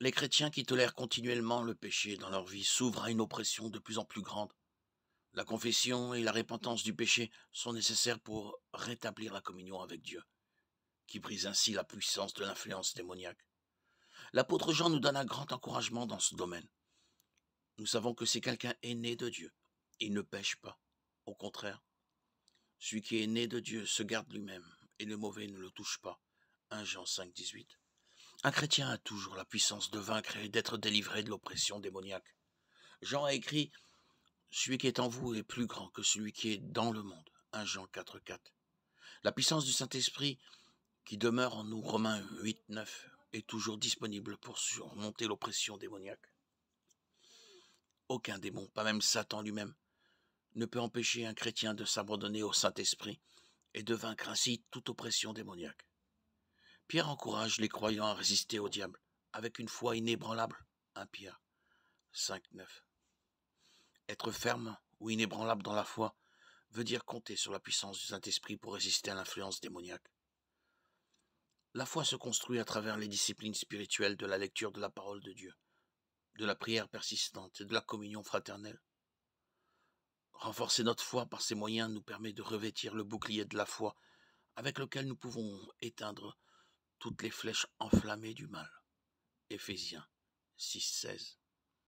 Les chrétiens qui tolèrent continuellement le péché dans leur vie s'ouvrent à une oppression de plus en plus grande. La confession et la repentance du péché sont nécessaires pour rétablir la communion avec Dieu, qui brise ainsi la puissance de l'influence démoniaque. L'apôtre Jean nous donne un grand encouragement dans ce domaine. Nous savons que si quelqu'un est né de Dieu, il ne pêche pas. Au contraire, celui qui est né de Dieu se garde lui-même, et le mauvais ne le touche pas. 1 Jean 5, 18. Un chrétien a toujours la puissance de vaincre et d'être délivré de l'oppression démoniaque. Jean a écrit Celui qui est en vous est plus grand que celui qui est dans le monde. 1 Jean 4, 4. La puissance du Saint-Esprit qui demeure en nous, Romains 8, 9, est toujours disponible pour surmonter l'oppression démoniaque. Aucun démon, pas même Satan lui-même, ne peut empêcher un chrétien de s'abandonner au Saint-Esprit et de vaincre ainsi toute oppression démoniaque. Pierre encourage les croyants à résister au diable avec une foi inébranlable. 1 Pierre 5, 9. Être ferme ou inébranlable dans la foi veut dire compter sur la puissance du Saint-Esprit pour résister à l'influence démoniaque. La foi se construit à travers les disciplines spirituelles de la lecture de la parole de Dieu, de la prière persistante et de la communion fraternelle. Renforcer notre foi par ces moyens nous permet de revêtir le bouclier de la foi avec lequel nous pouvons éteindre toutes les flèches enflammées du mal. Éphésiens 6, 16.